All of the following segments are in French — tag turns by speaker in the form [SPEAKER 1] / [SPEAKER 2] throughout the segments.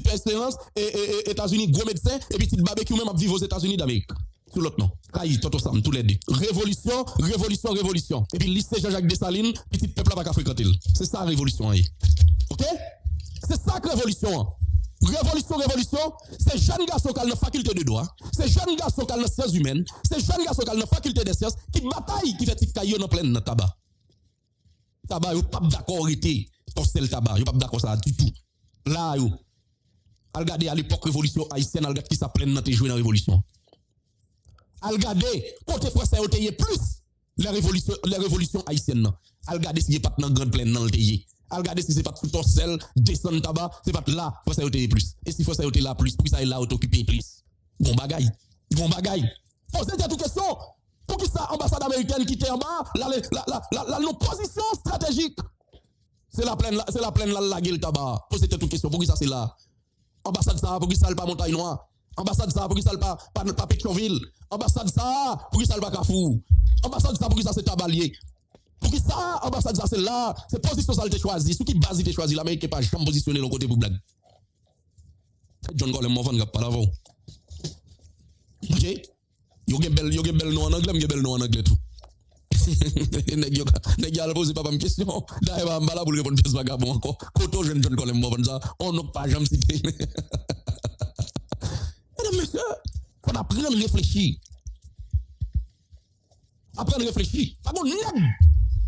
[SPEAKER 1] petite espérance, et, États-Unis, gros médecin, et puis petite barbecue même à vivre aux États-Unis d'Amérique. Sur l'autre nom. Kaï, Toto Sam, tous les deux. Révolution, révolution, révolution. Et puis lycée Jean-Jacques Dessalines, petit peuple pas fréquenter. C'est ça, révolution. Hein. Ok? C'est ça, révolution. Révolution, révolution, c'est jeunes garçons qui ont la faculté de droit, c'est jeunes garçons qui ont la sciences humaines, c'est jeunes garçons qui ont la faculté des sciences, qui bataillent, qui fait petit caillou dans plein tabac. Tabac, ils pas d'accord arrêter, le tabac, pas d'accord ça du tout. Là, yo. Regardez à l'époque révolution haïtienne, regardez qui s'appelle dans tes jouer dans la révolution. Regardez, côté français, vous plus les révolutions, les révolutions haïtiennes. Regardez si vous pas dans grande plaine dans le Regardez si c'est pas tout ton sel, descendre tabac, c'est pas là, faut ça plus. Et si faut ça là plus, pour ça là t'occuper plus? Bon bagaille. Bon bagaille. Posez des questions. Pour qui ça, ambassade américaine qui était en bas, la, la, la, la, la, nos positions stratégiques. C'est la plaine, c'est la plaine, la, la gueule tabac. Posez des questions. Pour qui ça, c'est là? Ambassade ça, pour qui ça, pas montagne noire? Ambassade ça, pour qui ça, pas, pas, pas Pétionville? Ambassade ça, pour qui ça, pas Carrefour? Ambassade ça, pour qui ça, c'est tabalier? Pour qui ça, ambassade ça, c'est là, c'est position ça, choisi. Ce qui base, il choisi, l'Amérique pas jamais positionné le côté pour blague. John Golem, mon fan, pas l'avant. Ok? Yo gen bel, yo gen bel nom en anglais, gen bel nom en anglais tout. Nèg yo, nèg yo a posé pas une question. D'ailleurs, ba mbala pour répondre pièce vagabond encore. Koto jeune Golem, mon fan ça, on n'a pas jamais cité. Mesdames, messieurs, faut apprendre à réfléchir. Apprendre à réfléchir. Pas bon nèg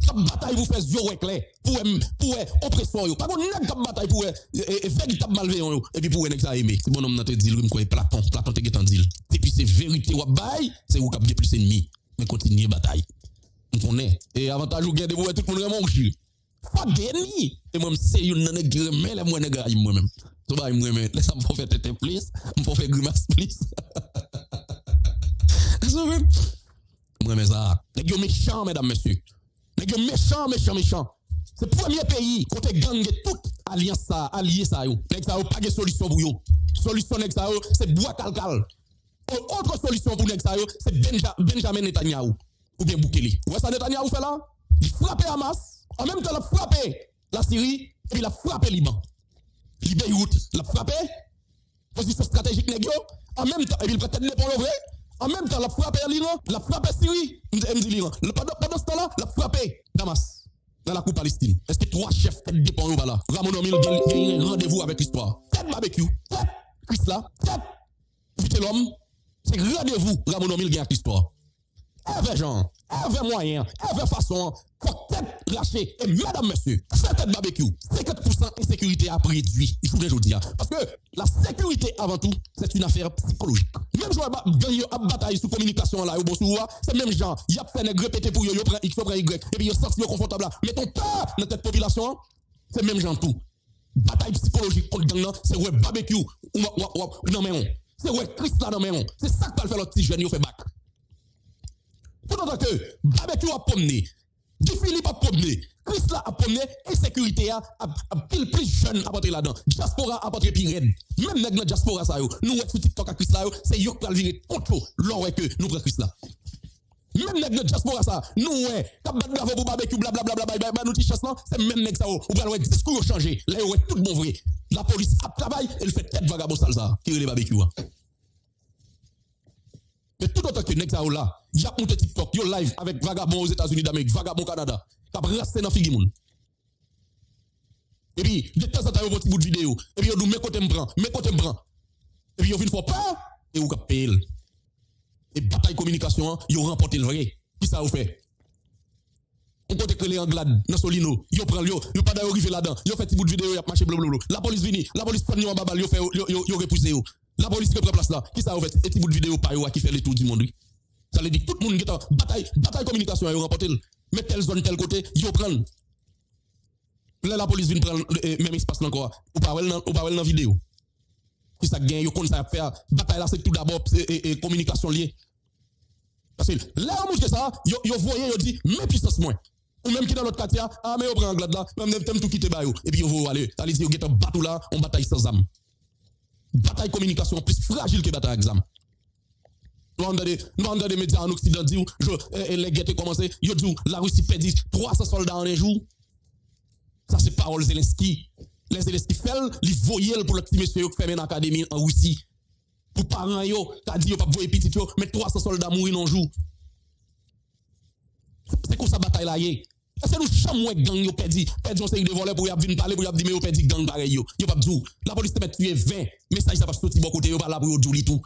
[SPEAKER 1] Kap bataille vous fait yeux clair pour pour oppresseur yo. Pas qu'on nèg kap bataille pour véritable malveillant et puis pour nèg ça aimer. C'est bon homme nan te dit comme quoi Platon, Platon te dit. Et puis c'est vérité ou bail, c'est ou kap plus ennemi. Mais continuer bataille. On connaît et avantage ou gade pour tout le monde mon chou. Pas d'ennemi. Et moi c'est une nan nèg mais les moi nèg moi même. Tout ba moi même. Laisse moi faire tête plus, me faire grimace plus. Moi mais ça. Nèg yo méchant mesdames messieurs. Mais méchant, méchant, méchant. C'est le premier pays côté gang toute alliance ça, allié ça yo. Nèg ça pas de solution pour yo. Solution nèg ça c'est bois calcal. Autre solution pour nèg ça c'est Benjamin Netanyahu ou bien Boukele. Où ça Netanyahu fait là? Il frappe Hamas, en même temps il a frappé la Syrie et il a frappé Liban. Beyrouth, il a frappé position stratégique nèg en même temps et il peut-être l'épaule vrai en même temps, la frappe l'Iran, la frappe Syrie, l'Iran. Pendant ce temps-là, la frappe Damas dans la coupe Palestine. Est-ce que trois chefs tête dépend ou là? Ramon Omil gagne un rendez-vous avec l'histoire. Tête barbecue, tête Chris là, tête Vite l'homme. C'est rendez-vous Ramon Omil avec l'histoire. Avec Jean, avec moyen, avec façon, tête lâchée. Et mesdames, messieurs, cette barbecue, 50% insécurité a réduit, je vous dise. Parce que la sécurité, avant tout, c'est une affaire psychologique. Même joueur gagner à bataille sous communication là, au bon c'est même gens, y a fait un répété pour eux, il prend X, il prend Y, et puis il sort confortable là. Mais ton peur dans cette population, c'est même gens tout. Bataille psychologique contre gang c'est ouais barbecue, non mais on. C'est ouais Christ là, non mais on. C'est ça que va faire l'autre petit jeune, il fait bac. Pourtant que barbecue a promené, Guy Philippe a promené, Chris là a promené, sécurité a, a, pile plus jeune à là-dedans. Diaspora a porté pire Même nèg dans diaspora ça yo, nous sur TikTok à Chris là c'est yo qui contre l'or que nous prenons Chris là. Même nèg dans diaspora ça, nous ouais, k'ap bat bravo pour barbecue bla bla bla bla nous chasse là, c'est même nèg ça ou va ouais discours changer. Là ouais tout bon vrai. La police a travail, elle fait tête vagabond ça qui les barbecue. Mais tout autant que Nexa là, il a monté TikTok, yo live avec vagabond aux États-Unis d'Amérique, vagabond Canada, qui a resté dans. Et puis, de temps en temps, vous petit de vidéo. Et puis, vous dit, mes côtés me prend, mes me prend. Et puis, vous fin pas, et vous payez. Et bataille communication, vous remporté le vrai. Qui ça vous fait? On peut que les anglades, dans Solino, yo prend, yo, yo pas d'ailleurs là-dedans, yo fait petit bout de vidéo, yo marché blablabla. La police vini, la police prend en babal, yo fait, yo, yo, yo repoussé yo. La police qui prend place là, qui ça vous fait? Et bout de vidéo, yo, qui fait le tour du monde, Ça veut dire tout le monde qui est bataille, bataille communication, yo remporté. Mais telle zone, tel côté, yo prend. Là, la police vient prendre le même espace encore. Ou pas ou pas dans vidéo. Qui ça gagne, yo kon ça faire bataille là c'est tout d'abord et, communication liée. Parce que là on montre ça, yo voyez yo dit mais puissance moins. Ou même qui dans l'autre quartier, ah mais on prend glade là, même tout quitter et puis yo vous aller, ça veut dire un bateau là, on bataille sans âme. Bataille communication plus fragile que bataille exam. Nous avons des médias en Occident dit, les guettes commencé, yo dit la Russie perdit 300 soldats en un jour. Ça, c'est parole Zelensky. Les Zelensky fait, ils voyaient pour le petit monsieur qui fait une académie en Russie. Pour parents yo, t'as dit yo pas voyer petit mais 300 soldats mourir dans jour. C'est quoi ça bataille là Est-ce que nous gang yo de voleurs pour y parler pour y mais yo gang pareil yo. Yo pas. La police te tuer 20 messages ça va sortir bon côté yo pas là pour yo tout.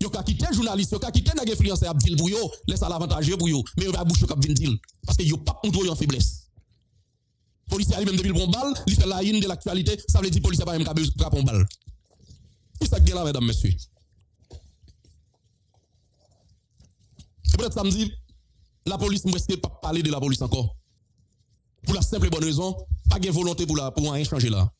[SPEAKER 1] Yo ka journaliste, yo ka pour yo, laisse l'avantage pour mais yo pas bouche cap parce que yo pas contrôler en faiblesse. Policier lui-même depuis le il fait la de l'actualité, ça veut dire pas même de balle. Qui là, mesdames, messieurs? La police ne peut pas parler de la police encore. Pour la simple et bonne raison, pas de volonté pour, la, pour rien changer là.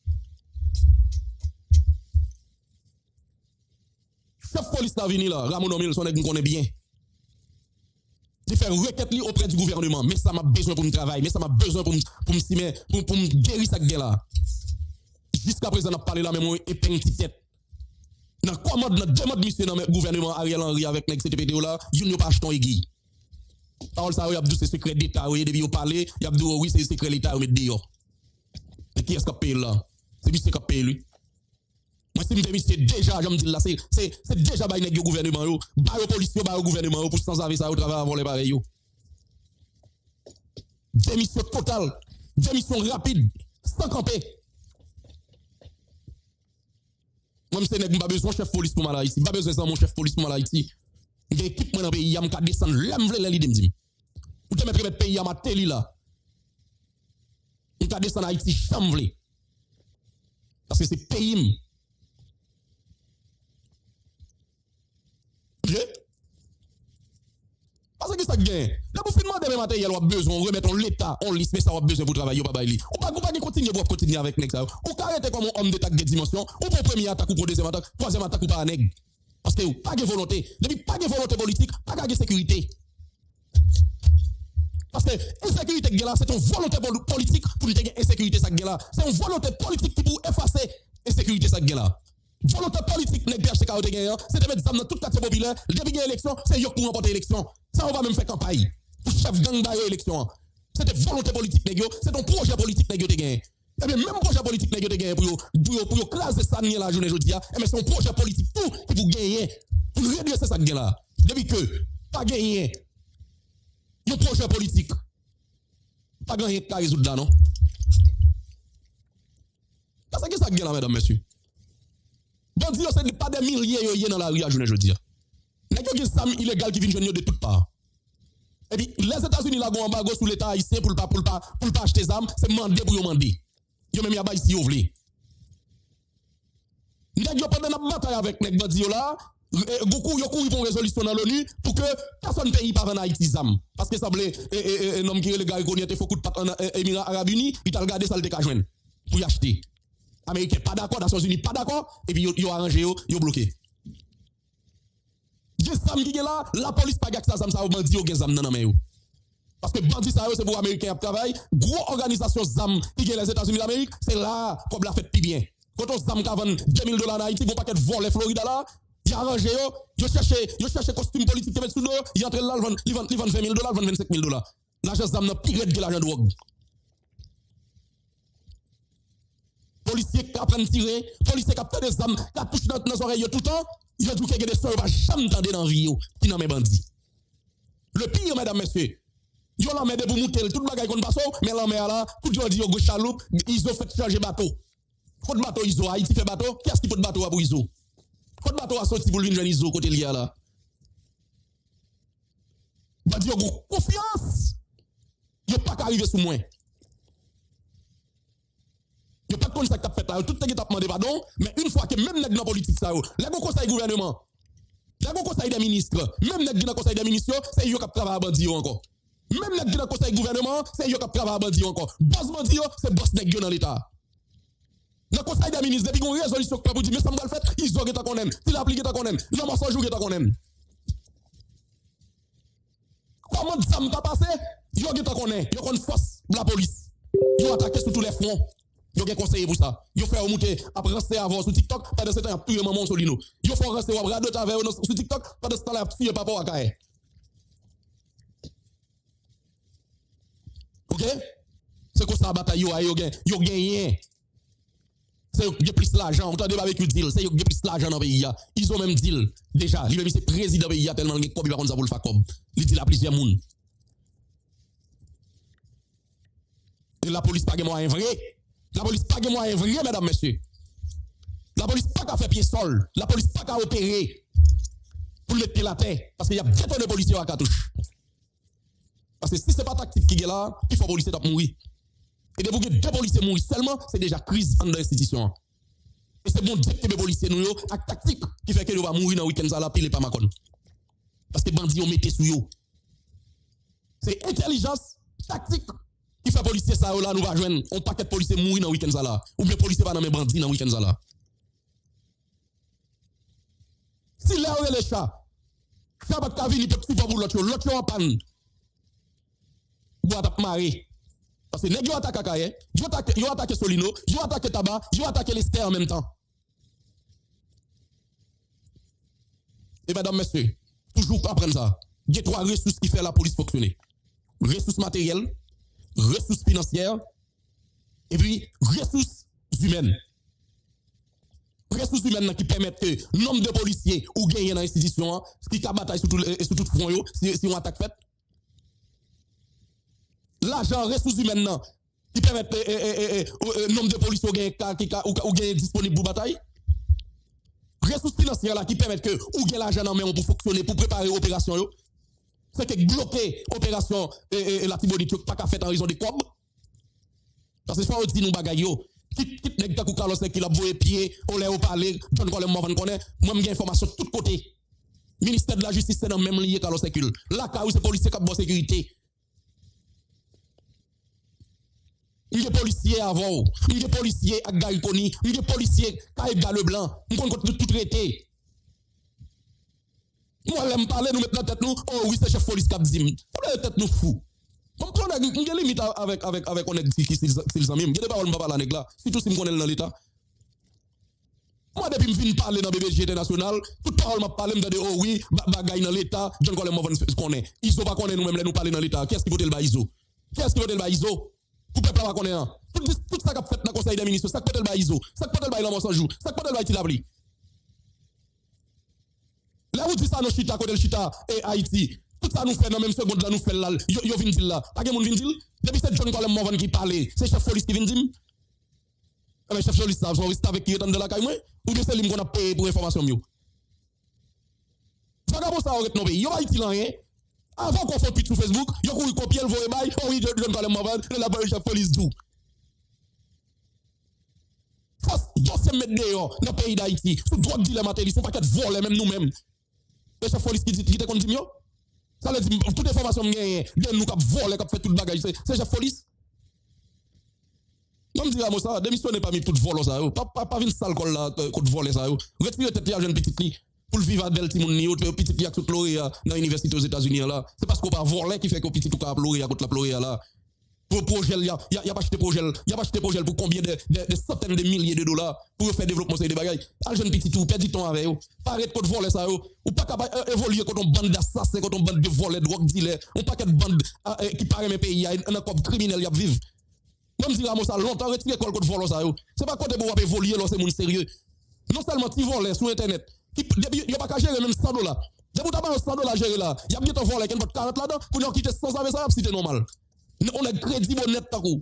[SPEAKER 1] Chef police là venu là, Ramon Omilson, nous connaît bien. Il fait requête auprès du gouvernement, mais ça m'a besoin pour me travailler, mais ça m'a besoin pour me pour, pour, me guérir cette guerre là. Jusqu'à présent, on a parlé là, moi, épingle tête. Dans mode, dans modes mission dans le gouvernement Ariel Henry avec le CTPD là, il n'y a pas acheté aiguille. Parole ça, il y a c'est secret d'État, oui, depuis vous parlez, il y a oui, c'est secret d'État, mais dehors. Et qui est-ce qui paye là? C'est monsieur qui paye lui. Moi, je monsieur déjà, je me dis là, c'est déjà bail le gouvernement, yo, bail police, bail au gouvernement, pour sans avoir ça au travail avant les pareil, yo. Démission totale, démission rapide, sans camper. Moi, je n'ai pas besoin de chef police pour mal ici. Pas besoin de mon chef police pour mal ici. J'ai équipe dans le pays, je vais descendre, l'âme vle l'idée me dit. Ou te mettre le pays à ma télé là. Je vais descendre Haïti, chambre. Parce que c'est pays. Parce que ça gagne. Là, pour finalement, demain matin, il y a besoin, on remet l'État, on liste, mais ça a besoin pour travailler, pas bailler. On va pas continuer pour continuer avec ça. On arrêter comme un homme d'attaque de dimension, ou pour premier attaque ou pour deuxième attaque, troisième attaque ou pas nèg. Parce que pas de volonté. Depuis pas de volonté politique, pas de sécurité. Parce que l'insécurité là, c'est une volonté politique pour nous insécurité ça là. C'est une volonté politique pour effacer l'insécurité ça là. Volonté politique, nèg PHTK a gagné, c'est de mettre dans tout quartier populaire, depuis une élection, c'est yo pour remporter l'élection. Ça on va même faire campagne. Pour chef gang d'ailleurs élection. C'était volonté politique c'est ton projet politique te gagné. Et bien même projet politique te gagné pour pour pour craser ça la journée aujourd'hui, mais c'est un projet politique tout qui vous gagner pour réduire ça gain là. Depuis que pas gagné un projet politique. Pas gagné qu'à résoudre là non. Parce que ça gain là mesdames messieurs? Bandi ce n'est pas des milliers qui dans la rue à journée aujourd'hui. N'est que sam illégal qui vient de toutes parts. Et puis les États-Unis là ont embargo sur l'état haïtien pour pour pas pour acheter des armes, c'est mandé pour demander. Yo même y a ici yo vle. Nèg yo pendant la bataille avec nèg bandi là, beaucoup yo couru pour résolution dans l'ONU pour que personne pays pas en Haïti zam parce que ça blé un homme qui le gars était faut coup de en Émirats Arabes Unis, il t'a regardé ça le ka joindre pour y acheter. Pas d'accord, Nations Unies pas d'accord, et puis ont arrangé, ils ont bloqué. J'ai sam qui là, la police pas gagné ça, ça ça bandi yo gen zam Parce que bandi ça c'est pour américains qui travaillent, gros organisation zam qui est les États-Unis d'Amérique, c'est là comme la fête plus bien. Quand on zam ka vend 2000 dollars en Haïti, bon paquet vol les Florida là, ils arrangé cherché, yo cherché costume politique qui met sous nous, ils entre là, ils vendent 20 000 dollars, 25 000 dollars. L'argent zam nan pire que l'argent drogue. policier qui apprend à tirer, policier qui a des armes, qui touche dans nos oreilles tout le temps, il a dit qu'il a des soeurs qui jamais entendu dans vie, qui pas bandit. Le pire, mesdames, messieurs, ont l'emmène pour monter tout le bagage qu'on passe, mais l'emmène là, tout monde dit, go chaloupe, ils ont fait changer bateau. Quand le bateau ISO, Haïti fait bateau, qu'est-ce qui peut bateau pour ISO? Quand le bateau a sorti pour l'une ISO côté lié là. Bah, dit, confiance. Ils n'ont pas arriver sous moi. Yo pas de ça qui fait là, tout le demandé pardon, mais une fois que même dans la politique ça, les conseil gouvernement, les conseil des ministres, même dans le conseil des ministres, c'est eux qui travaillent à bandi encore. Même dans le conseil gouvernement, c'est eux qui travaillent à bandi encore. Boss bandi c'est boss nèg dans l'état. Dans le conseil des ministres, depuis qu'on résolution pour dire mais ça me le fait, ils ont ta connaît, il applique ta connaît, le mensonge ta connaît. Comment ça m'a passé? Yo ta connaît, yo connaît force la police. Yo attaqué sur tous les fronts. Yo gen conseillé pour ça. Yo fait monter après rester avant sur TikTok pendant ce temps y a tué maman sur lino. Yo fait rester ou regarder avec sur TikTok pendant ce temps là tué papa à C'est comme ça bataille? Yo yo gen yo gagné. c'est eux qui plus l'argent. On entendez avec eux deal, c'est qui plus l'argent dans le pays. Ils ont même deal. Déjà, lui-même, c'est président du pays, tellement qu'il y a il va ça pour le faire comme. Il dit à plusieurs monde. Et la police pas un vrai. La police pas un vrai, mesdames, messieurs. La police pas qu'à faire pied sol. La police pas qu'à opérer pour mettre la terre. Parce qu'il y a bien de policiers à cartouche. Parce que si ce n'est pas tactique qui est là, il faut policier mourir. Et de vous deux policiers mourir seulement, c'est déjà crise dans l'institution. Et c'est bon Dieu que les policiers nous avec tactique qui fait que nous va mourir dans le week-end ça là pile pas macon. Parce que bandits ont mis sous yo. C'est intelligence tactique qui fait policier ça là nous va joindre un paquet de policiers mourir dans le week-end ou bien policiers pas dans mes bandits dans le week-end. Si là où les chats, ça va pas venir pour l'autre l'autre en panne. Bois marée. Parce que nèg yo attaque Kakaye, yo attaque yo attaque Solino, yo attaque Tabac, yo attaque Lester en même temps. Et mesdames, messieurs, toujours apprendre ça. Il y a trois ressources qui font la police fonctionner. Ressources matérielles, ressources financières, et puis ressources humaines. Ressources humaines qui permettent que nombre de policiers ou gagnent dans l'institution, ce qui bataille sur tout, sur tout front, si on attaque fait, l'argent, ressources humaines qui permettent le eh, eh, eh, nombre de policiers ou disponible pour bataille. Ressources financières qui permettent que ou l'argent en pour fonctionner, pour préparer l'opération. C'est que bloquer l'opération la pas qu'à faire en raison des coms. Parce que soit on dit nous bagaille Quitte quitte nèg qui l'a voué pied, on l'a parlé, John Colem moi connaît, moi j'ai information de tous côtés. Ministère de la justice c'est dans même lié Carlos Sekul. Là où c'est policier qui a bonne sécurité. Il y a policier avant, il y a policier à Gaïkoni, il y a policier à on compte tout traité. Moi, l'aime parler, nous mettons tête nous, oh oui, c'est chef police qui a dit, tête nous fou. On prend une limite avec, avec, avec, on est qui, s'ils il y a des paroles, pas là, si je dans l'État. Moi, depuis que je parler dans BBG international, toute parole m'a parlé, me dit, oh oui, bagaille dans l'État, je ne connais pas connaît. Iso pas connaît nous-mêmes, nous parler dans l'État. Qu'est-ce qui vote le ISO? Qu'est-ce qui vote le ISO? Pour peuple pas connaître. Tout, tout ça qu'a fait dans le conseil des ministres, ça peut être le ISO, ça peut être le l'homme sans jour, ça peut être le Tilabli. Là où dit ça, nous chita, côté le chita et Haïti. Tout ça nous fait dans même seconde, là, nous fait là, yo, yo vin là. Pas que moun vin dire. Depuis c'est John Colem Morvan qui parlait, c'est chef police qui vient dire. Mais eh chef police, ça, c'est avec qui est dans la caille, ou bien c'est lui qu'on a payé pour information mieux. Vagabond ça, arrête nos pays. Yo Haïti là, rien. Avant qu'on fasse sur Facebook, yo couru copier le voyer bail, oh oui, John Colem Morvan, la chef police tout. Force, dossier mettre dehors dans le pays d'Haïti, sous droit de dealer matériel, sous paquet de voler, même nous-mêmes. Le chef police qui dit, qui te mieux. Ça veut dire, toute information que nous nous qui volé, qui fait tout le bagage, c'est chef police. Je dis à moi ça, démissionnez pas mis tout vol ça, pas pas pas une sale col là, contre voler ça. Retirez tête à jeune petit li pour vivre à Del Timon ni autre petit li à toute dans l'université aux États-Unis là. C'est parce qu'on pas voler qui fait que petit tout cap à contre la Florida là pour projet, il y a, a pas acheté projet, a pas projet pour combien de, centaines de milliers de dollars pour faire développement de bagages. Al jeune petit tout, perdu temps avec eux. Arrête de voler ça, ou pas capable évoluer quand on bande d'assassins, quand on bande de voleurs, de rock dealers, on pas de bande qui paraît mes pays, un corps criminel, y a vivre. Même si Ramos a longtemps retiré quoi contre voler ça, c'est pas côté pour évoluer là, c'est mon sérieux. Non seulement tu voles sur internet, y a pas qu'à gérer même 100 dollars. Depuis que tu as 100 dollars gérer là, y a bien ton voler, qui va 40 là-dedans, pour nous quitter sans avec ça, c'est normal. On est crédible, honnête, coup.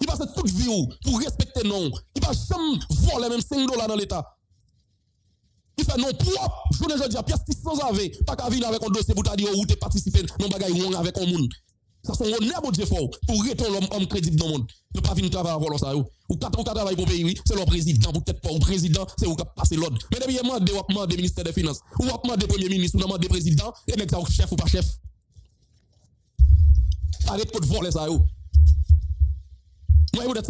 [SPEAKER 1] Il passe toute vie pour respecter non. Il va jamais voler même 5 dollars dans l'État. Il fait non propre. Je ne dis pas, pièce sans avec. Pas qu'à venir avec un dossier pour te dire, ou tu participé dans bagaille avec un monde. Ça sont honnête, mon Dieu, fort. Pour rester l'homme crédible dans le monde. Ne pas venir travailler avec ça. Ou quand on travaille pour pays, c'est le président. Vous peut-être pas président, c'est vous qui passez l'ordre. Mais depuis, il y a des ministère des Finances. Ou il des premiers ministres, ou des présidents, et n'est chef ou pas chef? Arrête de voler ça. Moi, vous êtes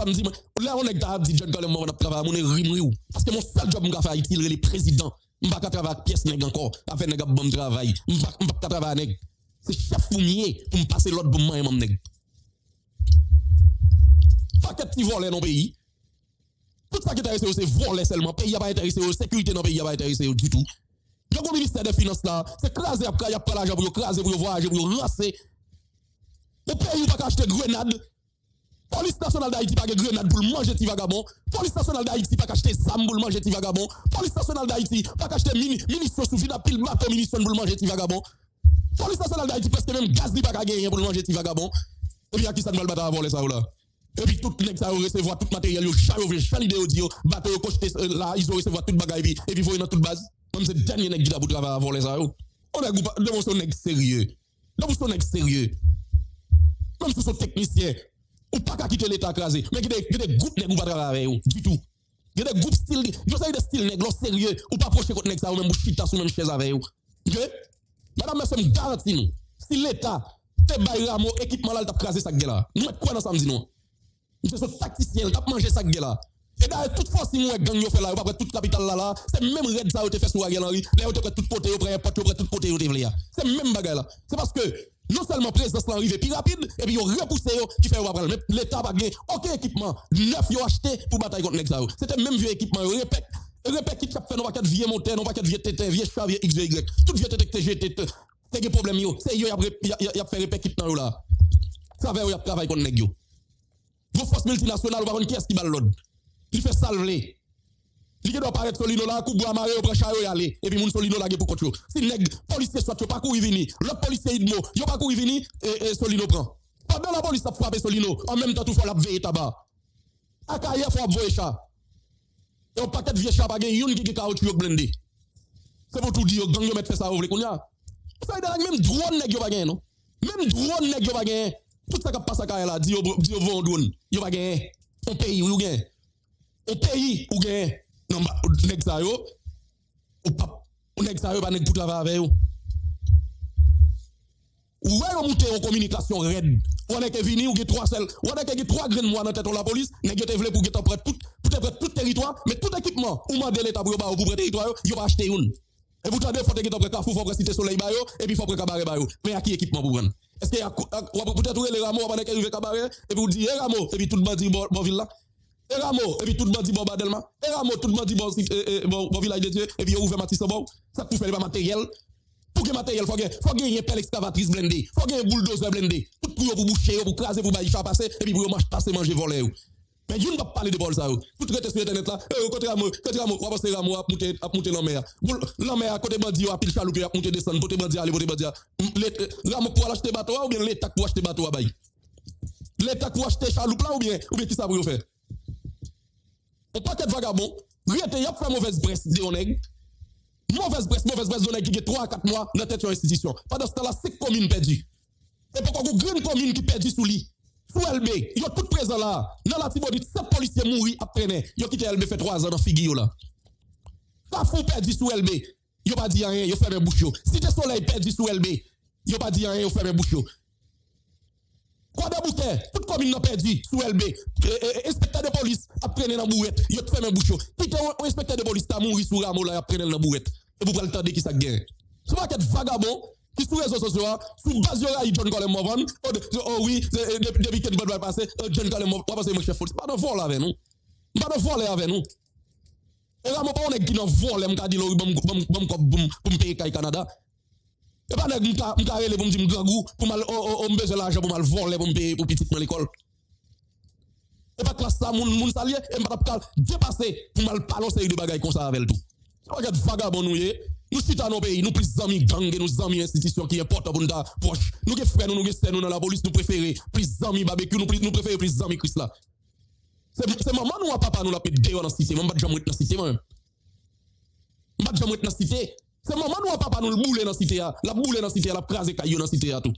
[SPEAKER 1] là, on est dit John on a on est rimri, parce que mon seul job, je faire, il est président. Je ne vais pas travailler avec pièce encore, avec bon travail. Je ne vais pas travailler avec C'est chef foumier pour me passer l'autre pour moi, mon nèg. Pas que tu voles dans le pays. Tout ça qui est intéressé, c'est voler seulement. Le pays n'a pas intéressé, sécurité dans le pays n'a pas intéressé du tout. Le ministère des Finances là, c'est craser après, il n'y a pas l'argent pour craser, pour voyager, pour raser. Au pays, vous pas acheter grenade. Police nationale d'Haïti pas de grenade pour manger ti vagabond. Police nationale d'Haïti pas acheter zam pour manger ti vagabond. Police nationale d'Haïti pas acheter munitions sous vina pile bateau munitions pour manger ti vagabond. Police nationale d'Haïti presque même gaz li pas gagner pour manger ti vagabond. Et puis à qui ça ne va pas voler ça là? Et puis tout les ça recevoir tout matériel yo charo chalide audio bateau cocheté euh, là ils ont recevoir toute bagaille et puis voyer dans toute base. Comme c'est dernier nèg qui pour travailler à voler ça. On a devant son nèg sérieux. Devant son nèg sérieux. Même si son technicien ou pas qu'à quitter l'état crasé mais a des groupes nèg ou pas travailler avec du tout il y a des groupes style yo ça des style nèg sérieux ou pas approcher contre nèg ça ou même chita sous même chaise avec ou OK? Madame monsieur me garantit nous si l'état te bail ramo équipement là t'a crasé ça là nous quoi dans ça me dit non c'est son tacticien t'a manger ça là et d'ailleurs, toute force, si nous gang yo fait là, pas toute capitale là, là, c'est même red ça, te fait sous Ariel Henry, là, te tout côté, au près, porte, tout côté, C'est même bagaille là. C'est parce que non seulement présidence arrive plus rapide, et puis ils repoussé qui fait après. Mais l'État pas aucun équipement. Neuf ont acheté pour bataille contre les C'était même vieux équipement. Répètent. Répète qui pas quatre vieux monteurs, non pas quatre vieux tétés, vieux chat, vieux X, Y. Tout tété, TG, c'est des problèmes yo. C'est yo, y a fait répète équipement là. Ça va, y a travaillé contre les Vos forces multinationales, par contre, qui est-ce qui bat l'ordre? Il fait salver. Il doit paraître solino puis moun solino Si nèg, policier soit, yo pas courir vini. L'autre policier idmo, yo pas courir vini, et, solino prend. Pendant la police a frappé solino, en même temps, tout faut la veille tabac. Akaye faut voyer chat. Et on de vieux chat, pas gen yon qui caoutchouc blendé. C'est pour tout dire, gang yo mettre fait ça, vous voulez qu'on y a. Ça veut dire même drone nèg yo pas gen, non? Même drone nèg yo pas gen. Tout ça qui passe à Kaye là, dit yo, dit yo vend drone. Yo pas gen. On pays, ou gen. On pays, ou non ba nèg sa yo ou pas nèg sa yo pas nèg pour travailler avec yo ou ouais monter en communication red ou est que vini ou trois sel ou est que trois graines moi dans tête la police nèg te vle pour get prêt tout pour tout territoire mais tout équipement ou mandé l'état pour pour territoire yo pas acheter une et vous tendez faut que prêt Carrefour faut citer soleil ba yo et puis faut prêt cabaret ba yo mais à qui équipement pour prendre? Est-ce que peut-être les rameaux avant qu'arriver cabaret? Et vous dire rameau et puis tout bandi bon ville là et Ramo, et puis tout le monde dit bon Badelma. Et Ramo, tout le monde dit bon, village de Dieu. Et puis il ouvert Matisse bon. Ça pour faire le matériel. Pour que matériel, faut que, faut que y ait pelle excavatrice blindée. Faut que bulldozer blindé. Tout pour pour boucher, pour craser, pour bailler passer. Et puis pour manger, passer, manger, voler. Mais je ne pas parler de Paul ça. Tout reste sur internet là. Eh, côté Ramo, côté Ramo, on va passer à monter, à monter la mer. La mer, côté bandi, à pile chaloupe, à monter descendre, côté bandi, aller, côté bandi. Ramo pour acheter bateau ou bien l'État pour acheter bateau à bail? L'État pour acheter chaloupe là ou bien, ou bien qui ça pour faire? On paquet de vagabonds, rete y a fait mauvaise presse de oneg. Mauvaise presse, mauvaise presse de qui a 3 à 4 mois dans tête institution. Pendant ce temps-là, c'est commune perdue. Et pourquoi une grande commune qui perdue sous lui? Sous LB, y a tout présent là. Dans la Tibonite, 7 policiers mourent après. Y a quitté LB fait 3 ans dans Figio là. Pas fou perdu sous LB. Y a pas dit rien, y a fermé bouche. Si t'es soleil perdu sous LB, y a pas dit rien, y a fermé bouche. Quoi de bouquet, toute commune n'a perdu sous LB. Inspecteur de police a la bouette, il a fait un bouchon. Puis un inspecteur de police a mouru sous là, a la bouette. Et vous pouvez le qui ça gagne. C'est pas qu'être vagabond qui sur les réseaux sociaux, sous base de John Colin Movan, oh oui, depuis qu'il va passer, John Colin Movan, pas passer mon chef pas de vol avec nous. Pas de vol avec nous. Et là, on est qui m'a dit, pour me payer Canada. Et pas nèg m'ka m'ka relé pour me dire gangou pour mal on me besoin l'argent pour mal voler pour me payer pour petit l'école. Et pas classe ça moun moun salier et m'a pas dépasser pour mal parler série de bagages comme ça avec tout. Pas vagabond nous nous dans nos pays, nous plus amis gang, nous amis institutions qui importantes pour nous proche. Nous que frères, nous nous nous dans la police, nous préférons plus amis barbecue, nous nous préférons plus amis Christ là. C'est maman nous papa nous la pédé dans la cité, même pas jamais dans la cité moi. Pas jamais dans la cité. C'est maman nous papa nous le boule dans la cité la boule dans la cité la crase caillou dans la cité tout.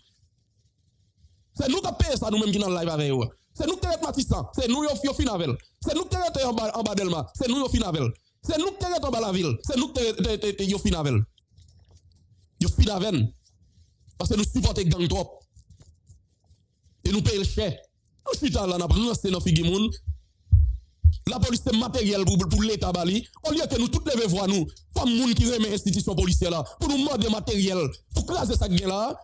[SPEAKER 1] C'est nous qui payons ça nous-mêmes qui dans live avec eux. C'est nous qui sommes Matissan, c'est nous qui sommes finavel. C'est nous qui sommes en bas d'Elma, c'est nous qui finavel. C'est nous qui sommes en bas la ville, c'est nous qui sommes finavel. Finavel. Parce que nous supportons gang trop. Et nous payons cher. Nous sommes là, nous avons nos filles la police c'est matériel pour, pour l'État Bali. Au lieu que nous toutes les voix nous, comme moun qui remet institution policière là, pour nous demander matériel, pour craser ça là.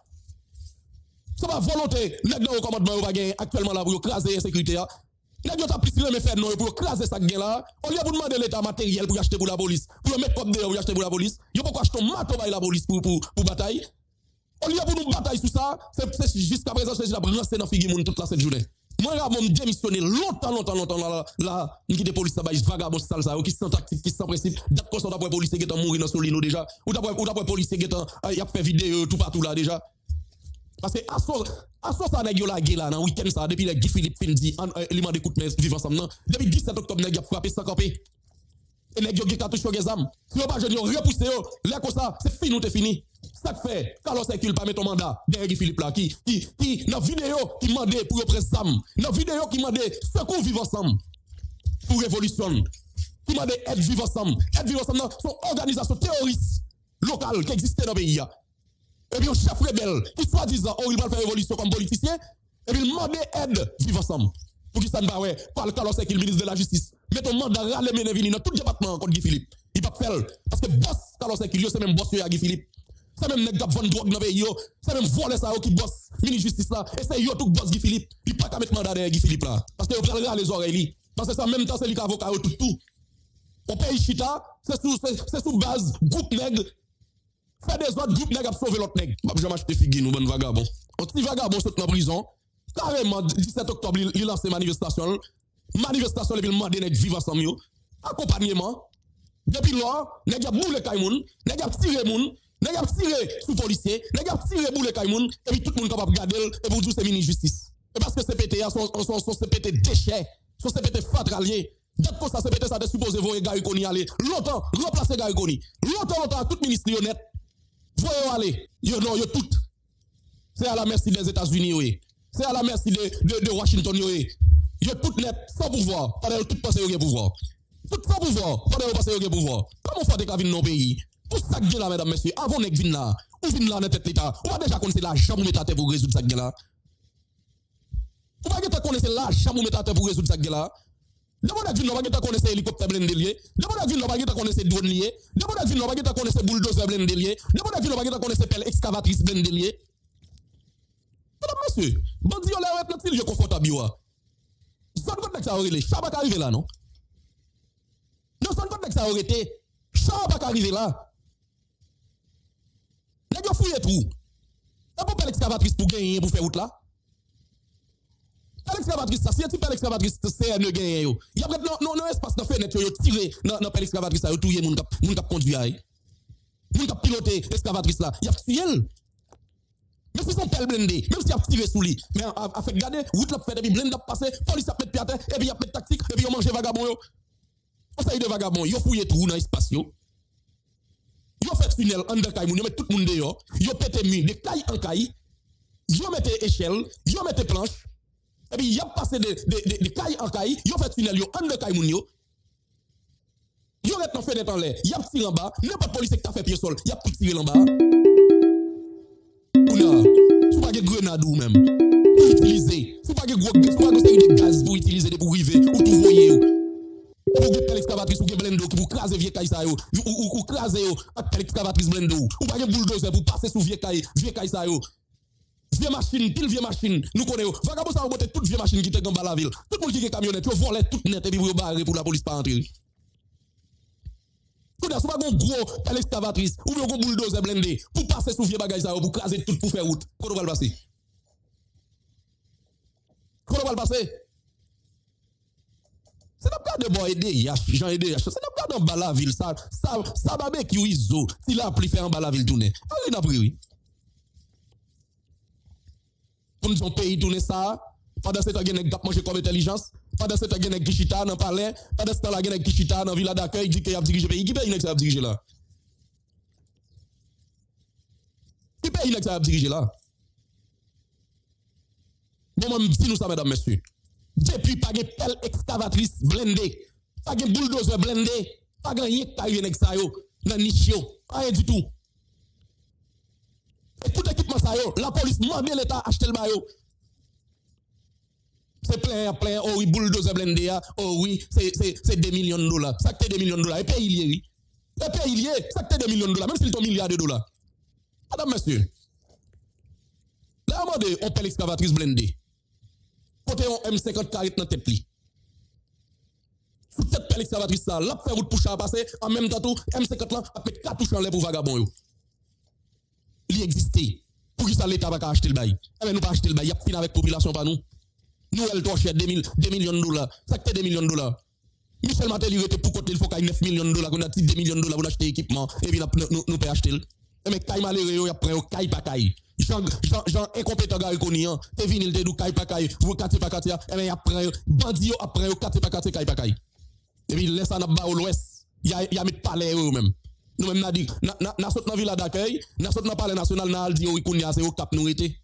[SPEAKER 1] C'est pas volonté, nèg dans commandement va gagner actuellement là pour craser l'insécurité là. Nèg yo t'a plus remet faire non pour craser ça là. Au lieu pour demander l'État matériel pour acheter pour la police, pour mettre comme dehors pour acheter pour la police, yo pourquoi acheter mato la police pour pour pour bataille? Au lieu pour nous bataille sur ça, c'est jusqu'à présent c'est la brancher dans figue toute la cette journée. Moi, je démissionné longtemps, longtemps, longtemps là, là, je quitte police, ça, vagabond, sale, ça, qui sans tactique, qui sans principe. D'accord, ça, d'après police qui est mourir dans Solino déjà? Ou d'après, ou d'après police qui est il a fait vidéo tout partout là déjà? Parce que, à ce ça, nèg yo la gué là, dans week-end ça, depuis le Guy Philippe fin dit, m'a d'écoute, mais vivre ensemble, non? Depuis 17 octobre, nèg a frappé sans camper. Et nèg yo qui cartouche yo gazam. Si yo pas jeune yo repoussé yo, là comme ça, c'est fini ou t'es fini? Ça fait, Carlos Sekul pas mettre ton mandat derrière Philippe là, qui, qui, qui, dans vidéo, qui demandait pour prendre Sam, dans vidéo, qui demandait secours vivre ensemble pour révolution, qui demandait aide vivre ensemble, aide vivre ensemble, son organisation terroriste locale qui existait dans le pays. Et puis un chef rebelle qui soi-disant, oh, il va faire révolution comme politicien, et puis il demandait aide vivre ensemble. Pour qu'il s'en ouais, par le Carlos Sekul, ministre de la Justice. Mettez un mandat râle mener dans tout le département contre Guy Philippe. Il va faire. Parce que boss Carlos Sekul, c'est même boss à Guy Philippe. C'est même nèg vendre drogue dans pays yo, c'est même voler ça qui boss mini justice là et c'est yo tout boss Guy Philippe. Il pas qu'à mettre mandat derrière Guy Philippe là parce que vous allez les oreilles parce que ça en même temps c'est lui qui avocat tout tout. Au pays chita, c'est sous c'est sous base groupe nèg fait des autres groupes nèg a sauver l'autre nèg. M'a jamais acheté figue nous bon vagabond. On petit vagabond saute dans prison. Carrément 17 octobre il lance manifestation. Manifestation puis demander nèg vivre ensemble. Accompagnement. Depuis là, nèg a boule kay moun, nèg a tiré moun, Nèg a tiré sous policier, nèg a tiré boule Kaimoun et puis tout le monde capable regarder et pour dire c'est mini justice. Et parce que CPT sont sont sont CPT déchets, sont CPT fatralier. Dès que ça CPT ça de supposé voir Gary Koni aller. Longtemps remplacer Gary Koni. Longtemps longtemps tout ministre honnête. Voyez aller. Yo non yo tout. C'est à la merci des États-Unis oui. C'est à la merci de, de, de Washington oui. Yo tout net sans pouvoir. Pendant tout penser au pouvoir. Tout sans pouvoir. Pendant penser au pouvoir. Comment faut des dans nos pays? Tout ça que là, mesdames, messieurs, avant que vin là, ou vin là dans tête l'État, ou pas déjà connaître l'argent pour mettre pour résoudre ça là. Ou pas déjà connaître l'argent pour mettre pour résoudre ça là. D'abord, vin là, pas connaître hélicoptère blindé lié. D'abord, vin là, pas connaître drone lié. D'abord, vin là, pas connaître bulldozer blindé lié. D'abord, vin là, pas connaître pelle excavatrice blindé lié. Mesdames, messieurs, bandi yo ouais, notre confortable yo. Ça aurait les chabak arrivé là non? Non, son côté ça aurait été chabak arrivé là. Nèg yo fouillé tout. Et pour l'excavatrice pour gagner pour faire route là? L'excavatrice ça, si tu pelle l'excavatrice c'est ne gagner yo. Y a non non non espace dans fenêtre yo tiré dans dans pelle l'excavatrice ça yo touyer moun k'ap k'ap. Moun k'ap piloter l'excavatrice là, y a mais si son pelle blindé, même si y a tiré sous lui, mais a fait garder, route la fait, et puis blindé a passé, police a mettre pied et puis y a mettre tactique, et puis y a mangé vagabond yo. On y de vagabond, yo fouillé tout dans l'espace yo. Yo fait tunnel en de caille, yo met tout le monde dehors, yo pété mur, de caille en caille, yo mette échelle, yo mette planche, et puis yo passé de, de, de, de caille en caille, yo fait tunnel yo en de caille moun yo. Yo met dans fenêtre en l'air, yo tiré en bas, n'importe policier qui t'a fait pied sol, yo tout tiré en bas. Oula, tu pas de grenade ou utiliser, tu pas de gaz pour river ou ou gen pel excavatrice ou gen blendo caille ça yo. Ou ou yo. Pel excavatrice blendo. Ou pas gen bulldozer pour passer sous vieux caille vieux caille ça yo. Vieux machine pile botte toute vieux machine qui dans la tout le monde qui est camionnette volé tout net et puis vous barrer pour la police pas entrer tout ça pas un gros ou bien un bulldozer blindé pour passer sous vieux ça pour craser tout pour faire route. Comment va le passer comment va le passer c'est de bon aider, Jean aider, c'est pas dans ça, ça, ça va avec Iso, s'il a appris faire en bas la ville tourner. Il a pris, oui. Pour nous, pays tourner ça, pendant ce temps, il y a manger comme intelligence, pendant ce temps, il y a Gishita dans le palais, pendant ce temps, il a dans la ville d'accueil, il dit qu'il a dirigé le pays. Qui pays il a dirigé là? Qui pays il a dirigé là? Bon, moi, si nous ça, mesdames, messieurs. Depuis, pas de pelle excavatrice blindée, pas de bulldozer blindé, pas de rien qui arrive avec ça, niche, rien du tout. Et tout équipement ça, la police demande l'État acheter le maillot. C'est plein, plein, oh oui, bulldozer blindé, oh oui, c'est 2 millions de dollars. Ça coûte 2 millions de dollars. Et pays lié, oui. Et pays lié, ça coûte 2 millions de dollars, même s'il est un milliard de dollars. Madame, monsieur. Là, on pelle excavatrice blindée côté on M50 carré dans tête li. Sous tête pelle excavatrice ça, là faire route pour chat passer en même temps tout M50 là a mettre cartouche en l'air pour vagabond. Il existe. Pour qui ça l'état va acheter le bail? Eh ben nous pas acheter le bail, y a fini avec population pas nous. Elle doit 2, 2 millions de dollars. Ça fait 2 millions de dollars. Michel Matel, il était pour côté, il faut qu'il y ait 9 millions de dollars, qu'on a 2 millions de dollars pour acheter équipement, et puis nous, nous, acheter. Mais Kay malheureux, il après, Kay pas Kay. Jean, Jean, Jean, incompétent gars connu, hein. T'es venu, il te dit Kay pas Kay, vous quatre pas quatre, et bien après, bandit, après, quatre pas quatre, Kay pas Kay. Et puis, laisse ça bas l'ouest. Il y a, il a mis palais eux-mêmes. Nous-mêmes, n'a dit, n'a, sauté dans ville d'accueil, n'a sauté dans palais national, n'a dit, oui, qu'on y a, c'est au cap, nous été.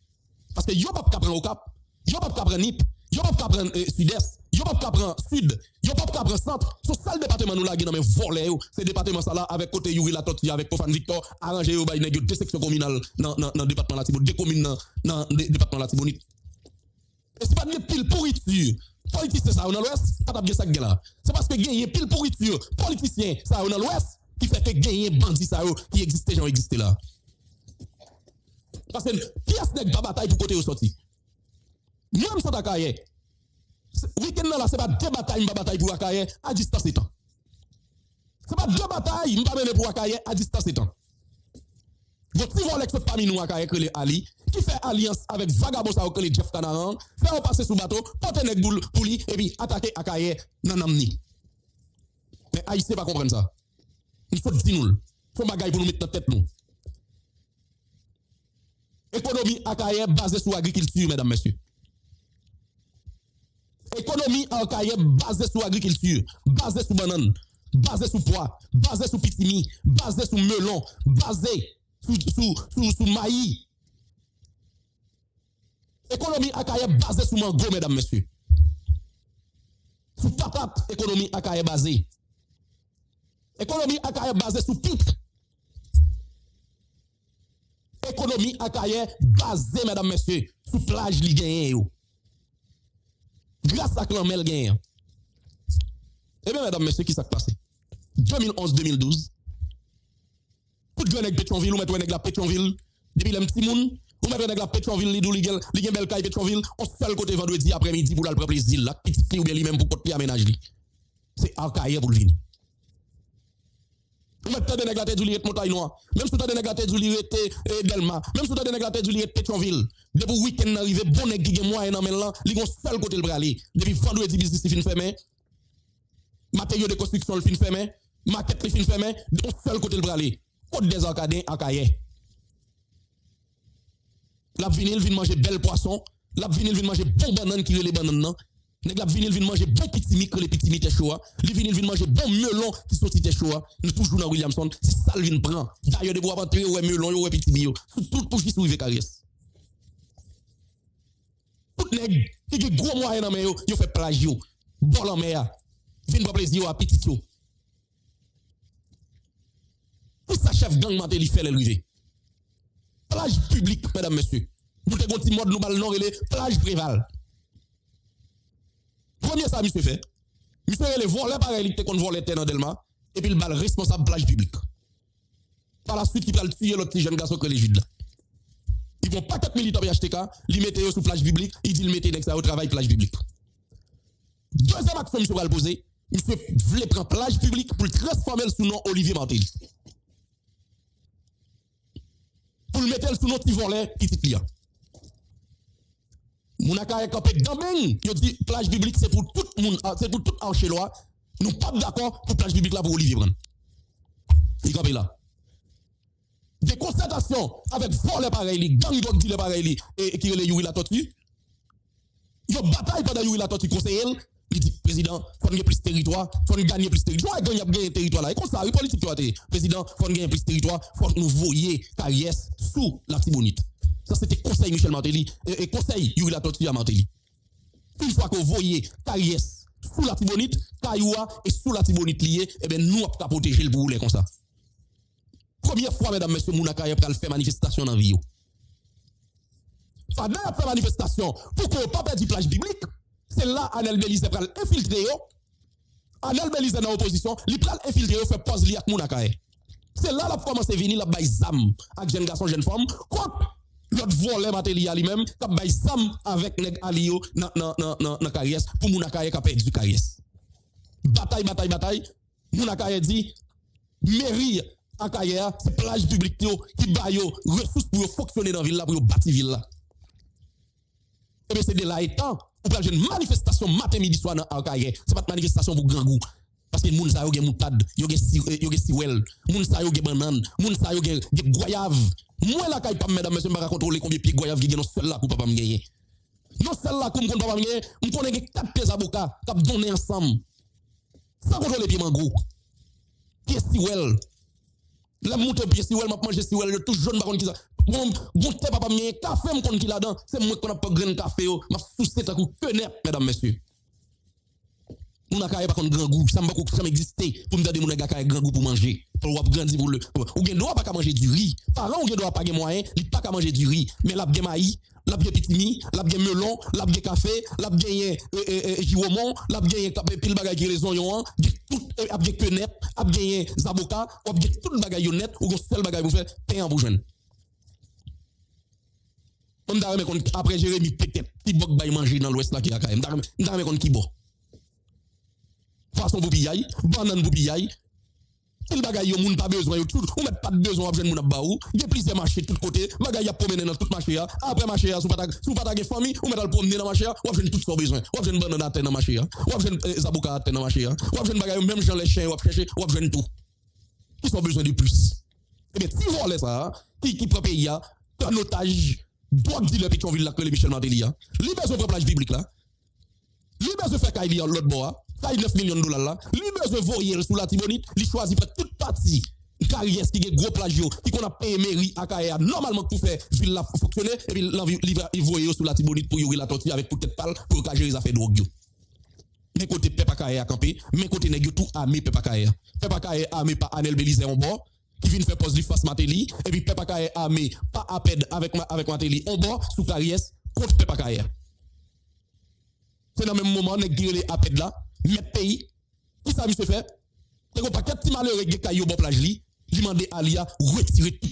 [SPEAKER 1] Parce que yo pas prendre au cap, yo pas prendre nip, yo pas prendre euh, sud-est, yo pas prendre sud, yo pas prendre centre. Ce sale département nous qui dans mes volets, c'est département ça là avec côté Yuri la Totti avec Profane Victor arrangé au bail deux sections communales dans dans département la Tibonite, deux communes dans département la Tibonite. Et c'est pas une pile pourriture. Politicien ça dans l'ouest, pas bien ça là. C'est parce que gagner pile pourriture, politicien ça dans l'ouest qui fait que gagner bandit ça qui existait, j'en existé là. Parce que pièce n'est pas bataille pour côté au sorti. Même sans Akaye, week-end là, c'est pas deux batailles, pas bataille pour Akaye à distance et temps. C'est pas deux batailles, pas mener pour Akaye à distance et temps. Qui parmi nous Akaye que les Ali, qui fait alliance avec Vagabond ça que les Jeff Canaran, fait passer sous bateau, porter nèg boule pour lui et puis attaquer Akaye nan amni. Mais Haïtien pas comprendre ça. Il faut dire nous. Faut bagaille pour nous mettre dans tête nous. Économie Akaye basée sur l'agriculture, mesdames, messieurs. Économie Akaye basée sur l'agriculture, basée sur banane, basée sur pois, basée sur pitimi, basée sur melon, basée sur, sur, sur, sur maïs. Économie Akaye basée sur mango, mesdames, messieurs. Sur patate, économie Akaye basée. Économie Akaye basée sur pique économie à basée, mesdames, messieurs, sous plage li gagne Grâce à Clamel gagne. Eh bien, mesdames, messieurs, qui s'est passé? 2011-2012, tout le avec Pétionville, ou mettre la Pétionville, depuis le petit monde, ou mettre la Pétionville, li dou li gen, li gen bel kay Pétionville, on seul côté vendredi après-midi pour le prendre plaisir là, petit ou bien lui même pour côté aménage. C'est à pour le venir. Même si tu as des du montagne même si tu as des du Delma, même si tu as des du liret Pétionville, depuis le week-end arrivé, bon qui gen moyen lan, li gon seul côté le brali. Depuis vendredi business fermé, matériaux de construction fermé, maquette fermé, on seul côté le. Côte des à. La vient manger bel poisson, la vient manger bon banane qui les bananes nan. Nèg la vin manger bon petit mi que les petits mi chaud. Li manger bon melon qui sorti te chaud. Nous toujours dans Williamson, c'est ça le vin prend. D'ailleurs de boire entrer ouais melon ouais petit mi yo. Tout pour qui soulever caresse. Tout nèg qui gros dans main yo, yo fait plage yo. Bon en mer. Vin pas plaisir à petit yo. Ça chef gang li fait. Plage publique mesdames messieurs. Nous te gonti mode nous bal non relé plage préval. Premier ça, monsieur fait. Monsieur les volets pareil, il qu'on volait dans Delma, et puis il bal responsable plage publique. Par la suite, il va tuer l'autre petit jeune garçon que les judes là. Ils vont pas 4 militants HTK, ils mettent sur plage publique, ils disent mettez ça au travail plage publique. Deuxième action, monsieur va le poser. Monsieur voulait prendre plage publique pour transformer le sous-nom Olivier Martel. Pour le mettre sous nom petit volet, petit client. Mounaka est campé Gambeng, qui dit plage publique c'est pour tout le ah, c'est pour tout Archelois. Nous pas d'accord pour plage publique là pour Olivier Brand. Il campé là. Des concertations avec volets pareil, les gangs de pareil, et qui les Yuri la tortue. Il y a bataille pendant Yuri la tortue conseiller. Il dit, président, faut gagner plus de territoire, faut gagner plus de territoire, gagner gagner territoire là. Et comme ça, il politique, président, faut gagner plus de territoire, faut nous voyer carrière sous la Tibonite. Ça, c'était conseil Michel Martelly et, conseil Yuri Latortu à Martelly. Une fois que vous voyez carrière sous la Tibonite, Kayoua et sous la Tibonite liée, eh bien, nous, on peut protéger le boulet comme ça. Première fois, mesdames, messieurs, Mounaka a fait manifestation dans la vie. Pendant la manifestation, pour qu'on ne pas perdre du plage biblique, c'est là Anel Belize va infiltrer. Anel Belize dans l'opposition, il va infiltrer, fait pause avec Mounaka. C'est là la commence à venir, la baille zam avec jeune garçon, jeune femme, contre l'autre volet matériel lui-même, qui a sam avec nèg alio dans dans dans dans carrière pour mon carrière qui perdu carrière. Bataille bataille bataille, mon carrière dit mairie en carrière, c'est plage publique qui ba yo ressources pour fonctionner dans ville pour bâtir ville là. Et eh bien c'est de là étant Ou pral une manifestation matin midi soir dans Arcaye. C'est pas une manifestation pour grand goût. Parce que moun sa yo gen moutade, yo gen yo gen siwel, moun sa yo gen banane, moun sa yo gen goyave. Moi la kay pas mesdames messieurs pas contrôler combien pieds goyave gen non seul là pour papa me gagner. Non seul là pour me papa me gagner, me connais gen quatre pieds avocats qui donné ensemble. Sans contrôler pieds mangou. Pieds siwel. La monte pieds siwel m'a manger siwel, tout jaune par contre qui ça. Bon, bon, papa me café me connais qui là-dedans, c'est moi qu'on a pas grain café yo, m'a soucié ta coup fenêtre mesdames messieurs. Moun akaye pas contre grand goût, ça m'a pas existé pour me dire moun akaye grand goût pour manger. Pour ou grandir pour le ou gen doit pas manger du riz. Parlant ou gen doit pas gen moyen, il pas manger du riz, mais l'a gen maïs, l'a gen pitimi, l'a gen melon, l'a gen café, l'a gen jiwomon, l'a gen pile bagay qui les oignons, tout a gen quenette, a gen zaboka, a gen tout bagay net ou seul bagay pour faire pain en bougeon. On d'a après Jérémy peut-être qui bok bay manger dans l'ouest là qui a quand même. M'd'a kon qui bo poisson pour pillaille, banane pour pillaille. Quel bagay yo moun pas besoin tout ou met pas de besoin besoin moun ba ou. Il y a plusieurs marchés de tous côtés, bagay y a promener dans tout marché Après marché sous pas sous pas ta famille ou met le promener dans marché ou besoin tout ce besoin. Ou besoin banane à terre dans marché ou besoin zabuka à terre dans marché ou besoin bagay même Jean les chiens ou chercher ou besoin tout. Qui sont besoin de plus. Eh bien si vous ça qui qui prend pays en otage drogue dealer Pétionville là que le Michel Martelly. Li besoin de plage biblique là. Li besoin faire caille l'autre bois. 9 millions de dollars là, lui besoin voyer sous la Tibonite, il choisit pour toute partie carrière qui est gros plagio, qui qu'on a payé mairie à Kaya, normalement pour faire ville la fonctionner, et puis il voyer sous la Tibonite pour y la tortue avec peut-être pal pour gérer les affaires drogue. Mais côté Pepa Kaya campé, mais côté nèg tout armé Pepa Kaya. Pepa Kaya armé par Anel Belize en bord, qui vient faire pose lui face Matéli, et puis Pepa Kaya armé pas APED avec, avec Matéli en bord, sous carrière, contre Pepa Kaya. C'est dans le même moment, nèg les APED là, met pays, qui ça monsieur fait? Et qu'on pas petits malheureux qui caillou bon plage li, demandé à l'IA retirer tout